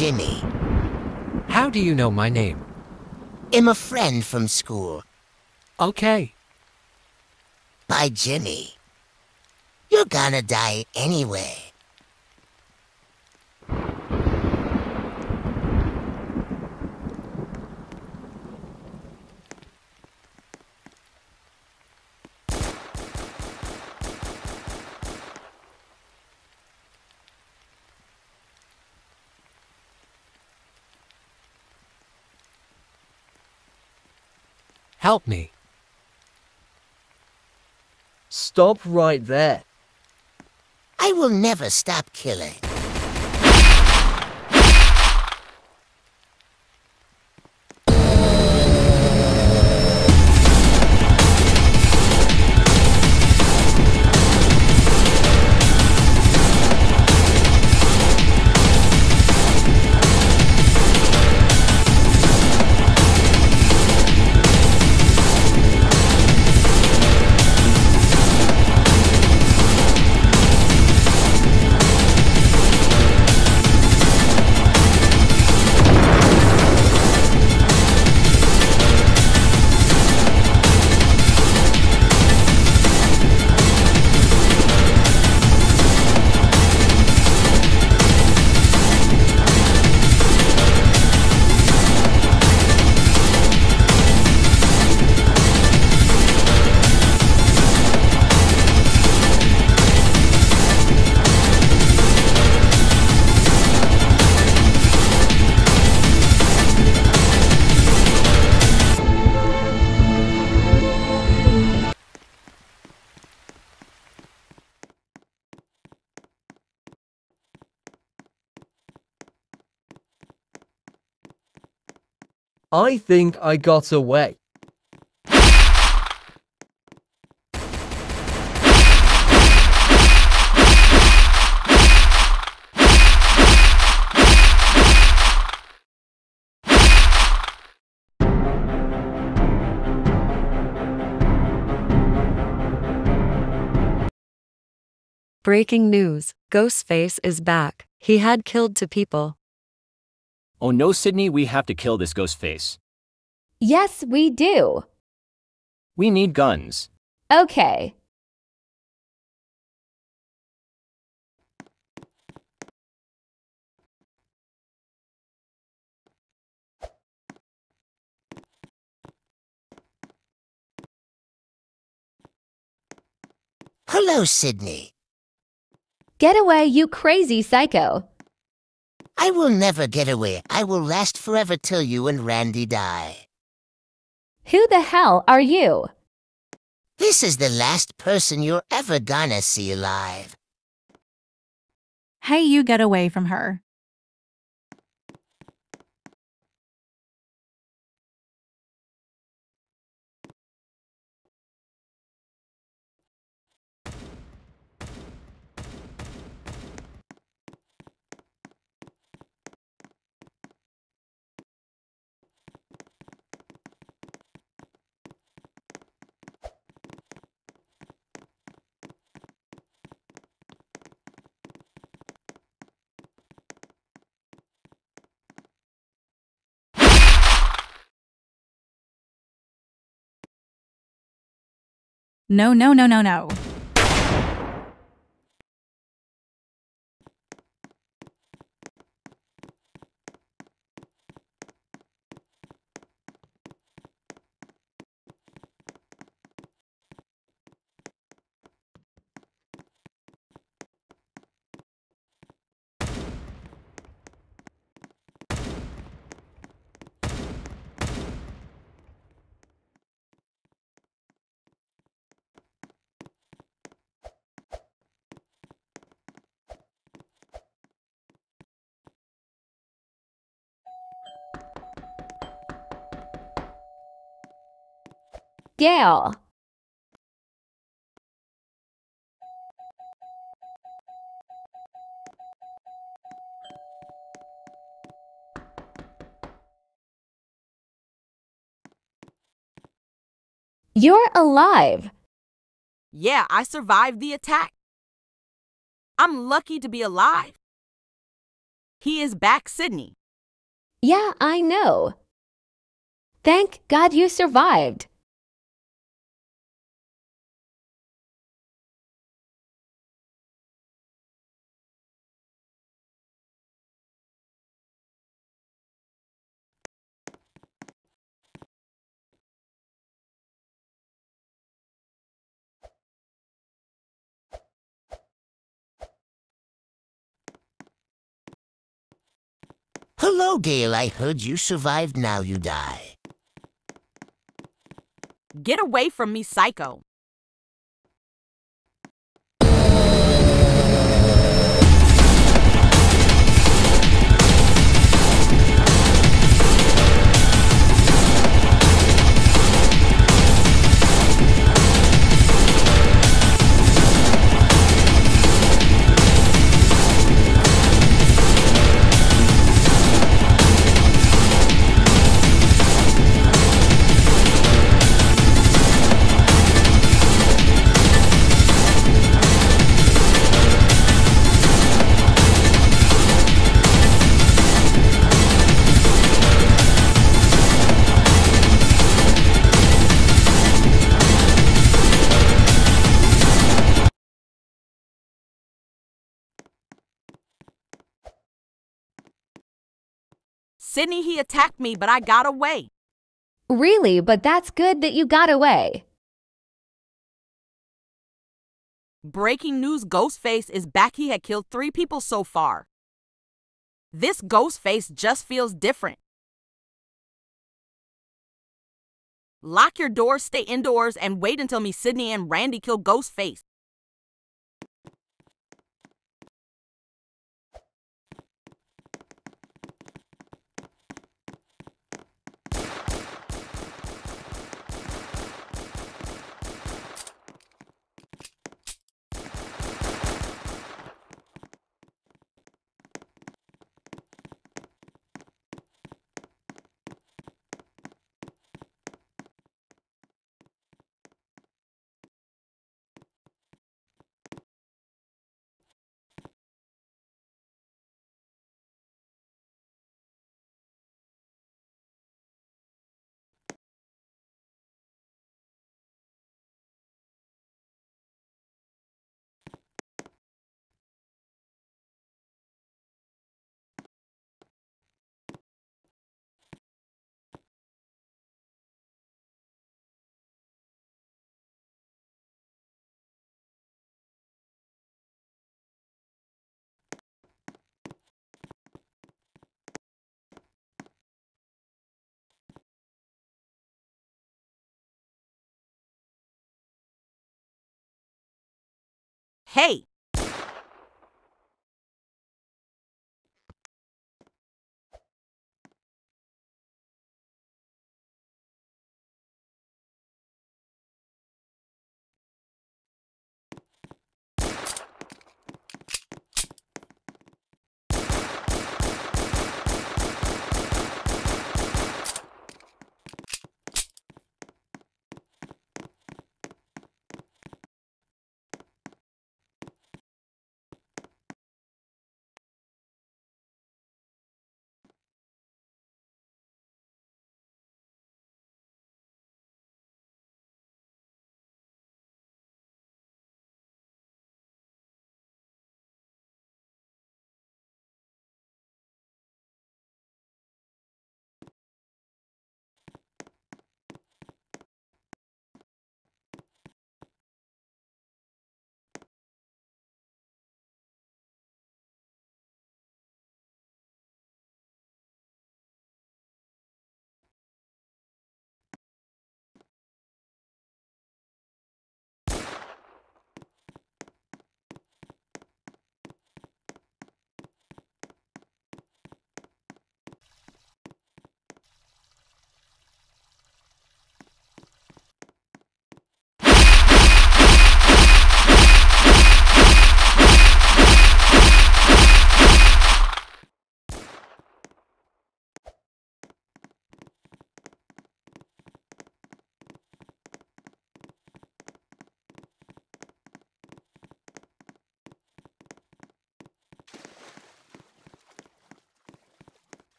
Jimmy. How do you know my name? I'm a friend from school. Okay. Bye, Jimmy. You're gonna die anyway. Help me. Stop right there. I will never stop killing. I think I got away. Breaking news Ghostface is back. He had killed two people. Oh no, Sidney, we have to kill this ghost face. Yes, we do. We need guns. Okay. Hello, Sidney. Get away, you crazy psycho. I will never get away. I will last forever till you and Randy die. Who the hell are you? This is the last person you're ever gonna see alive. Hey, you get away from her. No, no, no, no, no. Gale. You're alive. Yeah, I survived the attack. I'm lucky to be alive. He is back, Sidney. Yeah, I know. Thank God you survived. Hello, Gale. I heard you survived. Now you die. Get away from me, psycho. Sidney, he attacked me, but I got away. Really, but that's good that you got away. Breaking news Ghostface is back. He had killed three people so far. This Ghostface just feels different. Lock your doors, stay indoors, and wait until me, Sidney, and Randy kill Ghostface. Hey,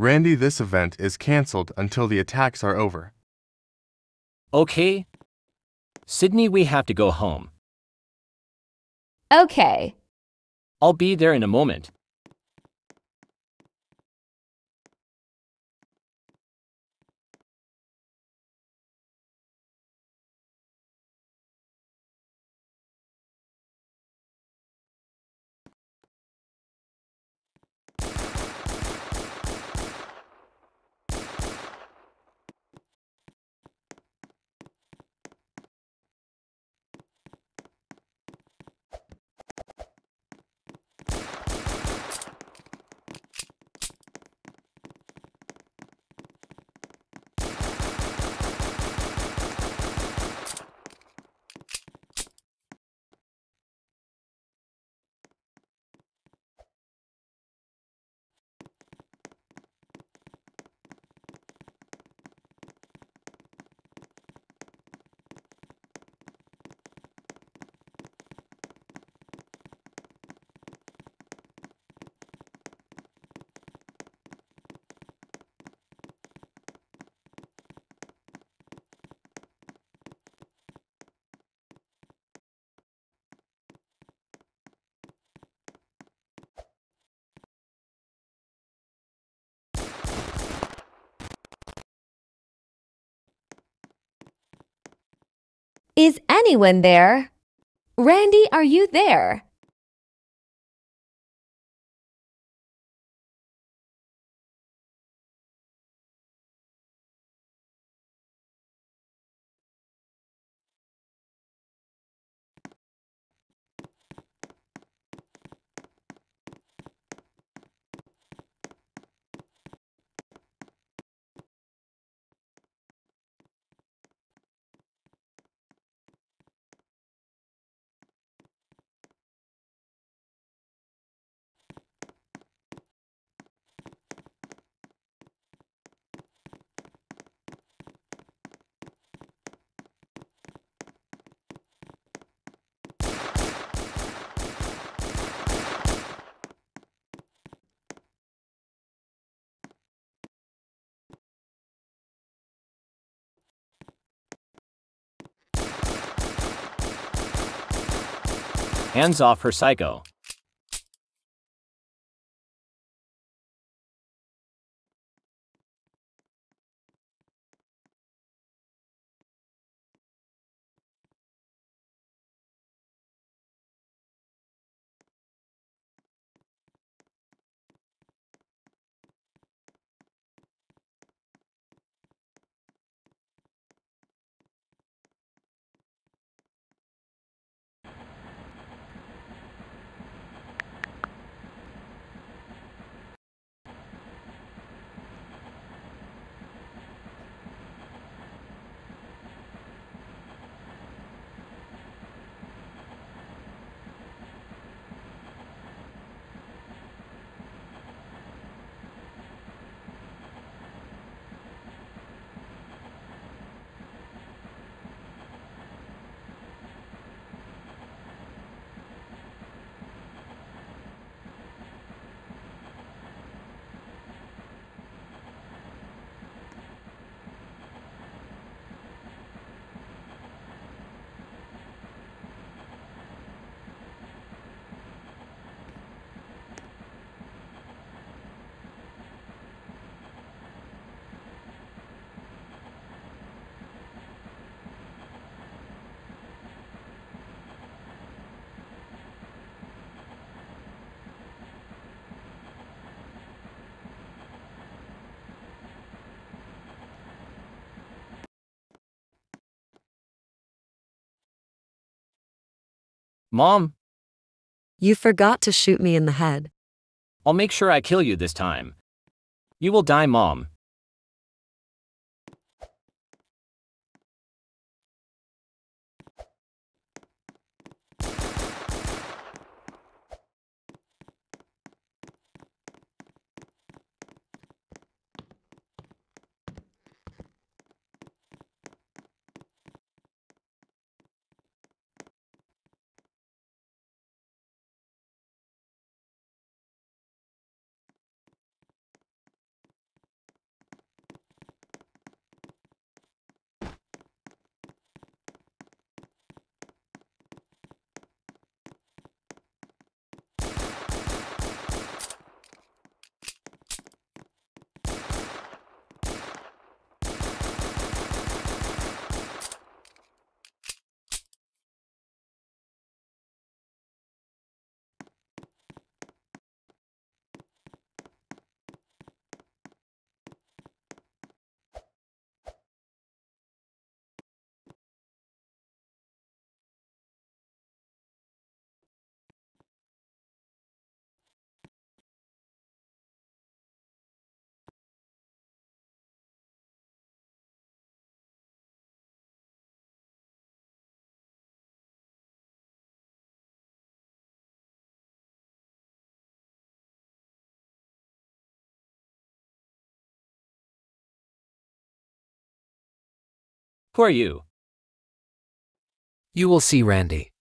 Randy, this event is cancelled until the attacks are over. Okay? Sidney, we have to go home. Okay. I'll be there in a moment. Is anyone there? Randy, are you there? Hands off her psycho. Mom, You forgot to shoot me in the head. I'll make sure I kill you this time. You will die, Mom. Who are you? You will see Randy.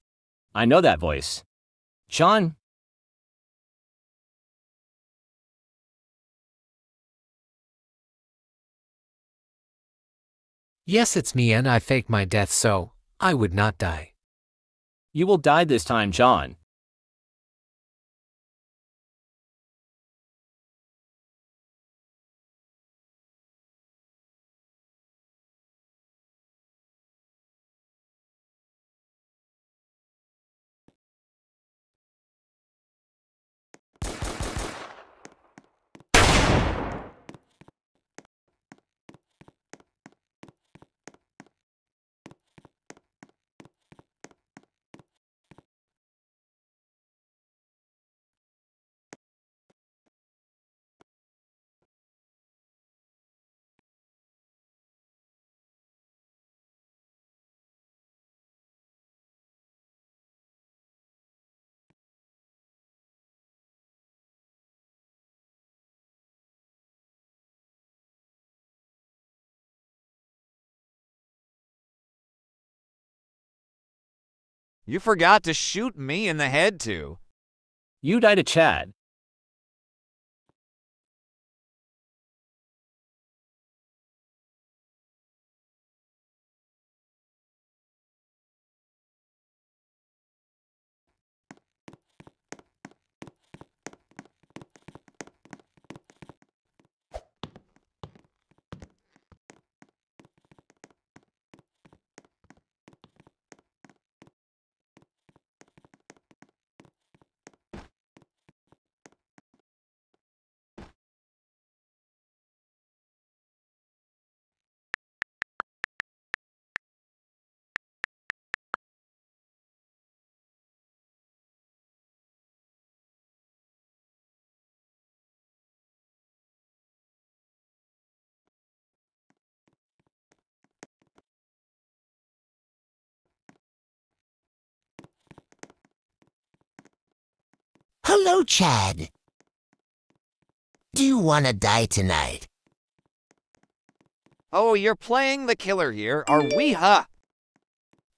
I know that voice. John, Yes, it's me and I faked my death so I would not die. you will die this time, John. You forgot to shoot me in the head, too. You died to Chad. Hello, Chad. Do you want to die tonight? Oh, you're playing the killer here, are we, huh?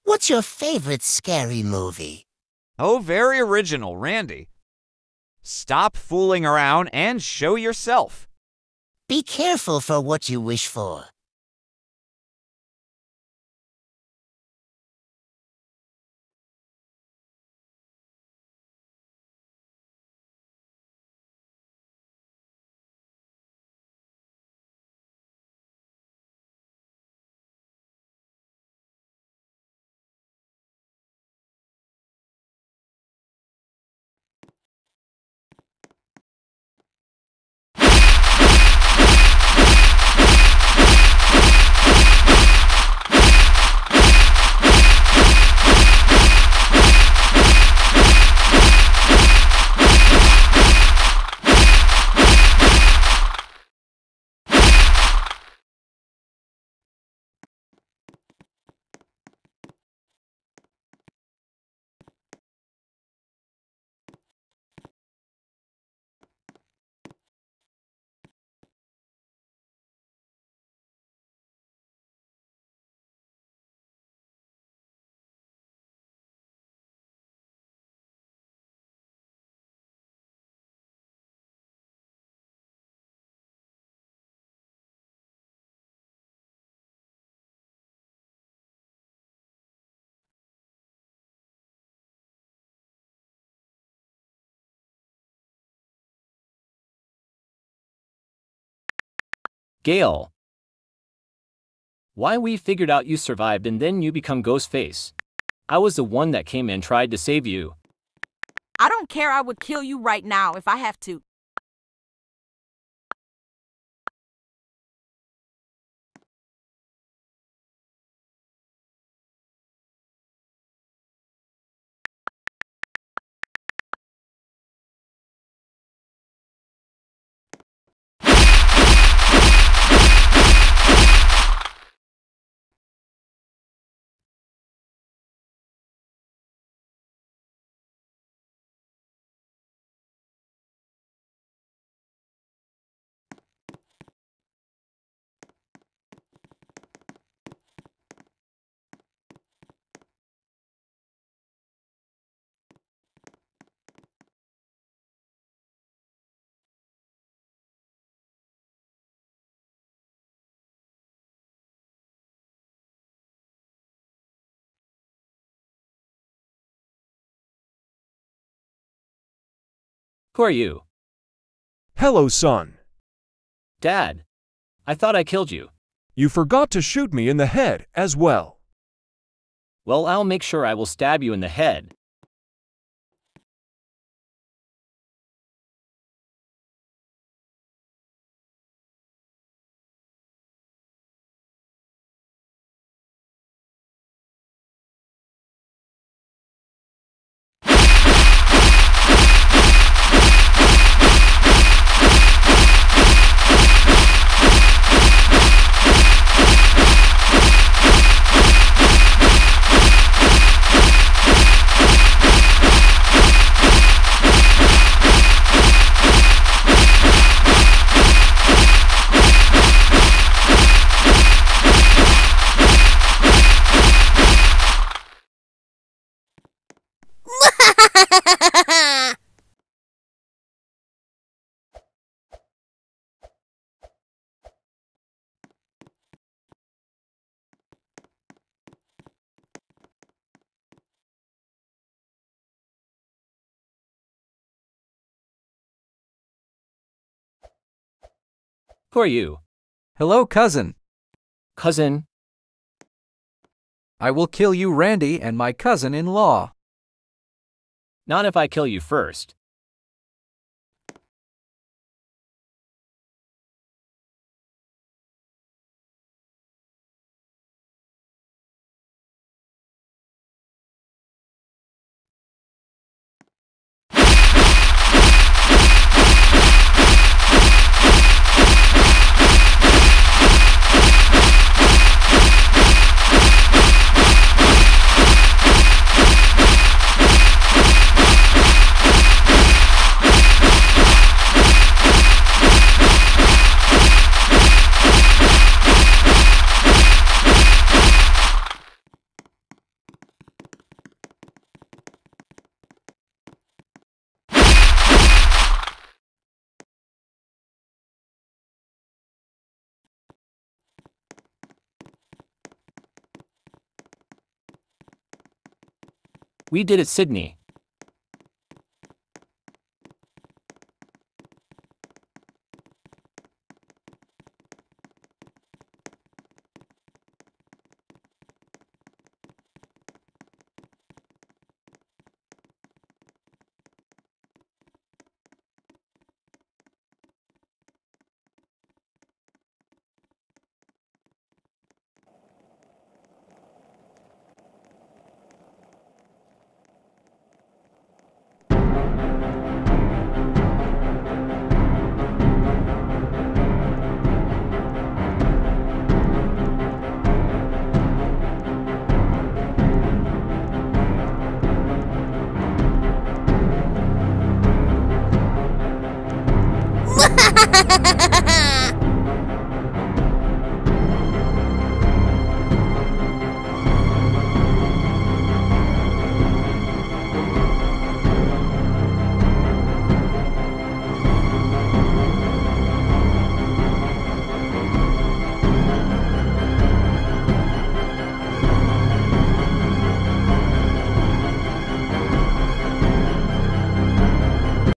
What's your favorite scary movie? Oh, very original, Randy. Stop fooling around and show yourself. Be careful for what you wish for. Gale. Why we figured out you survived and then you become Ghostface. I was the one that came and tried to save you. I don't care. I would kill you right now if I have to. Who are you? Hello, son. Dad. I thought I killed you. You forgot to shoot me in the head as well. Well, I'll make sure I will stab you in the head. Who are you? Hello, cousin. Cousin. I will kill you, Randy, and my cousin in law. Not if I kill you first. We did it, Sidney.